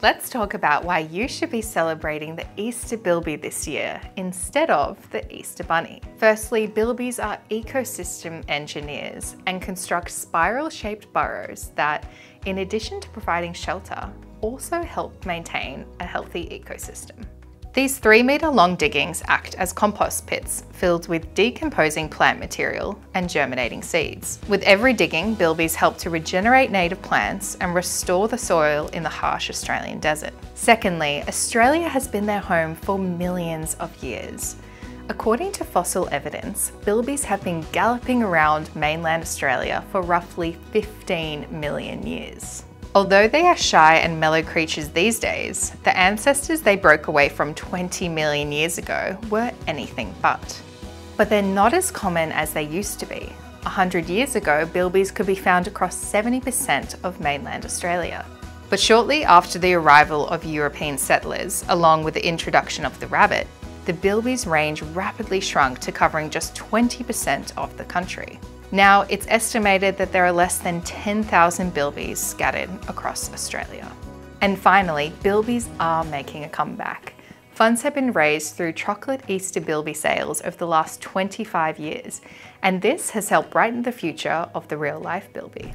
Let's talk about why you should be celebrating the Easter Bilby this year instead of the Easter Bunny. Firstly, Bilbies are ecosystem engineers and construct spiral-shaped burrows that, in addition to providing shelter, also help maintain a healthy ecosystem. These three metre long diggings act as compost pits filled with decomposing plant material and germinating seeds. With every digging, bilbies help to regenerate native plants and restore the soil in the harsh Australian desert. Secondly, Australia has been their home for millions of years. According to fossil evidence, bilbies have been galloping around mainland Australia for roughly 15 million years. Although they are shy and mellow creatures these days, the ancestors they broke away from 20 million years ago were anything but. But they're not as common as they used to be. 100 years ago, bilbies could be found across 70% of mainland Australia. But shortly after the arrival of European settlers, along with the introduction of the rabbit, the bilbies range rapidly shrunk to covering just 20% of the country. Now, it's estimated that there are less than 10,000 bilbies scattered across Australia. And finally, bilbies are making a comeback. Funds have been raised through chocolate Easter bilby sales over the last 25 years, and this has helped brighten the future of the real life bilby.